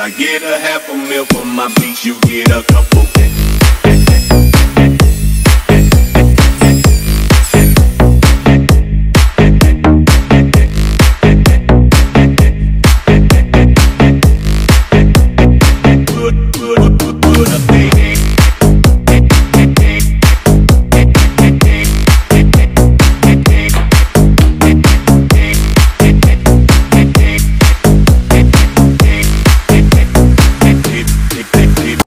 I get a half a mil for my beats, you get a couple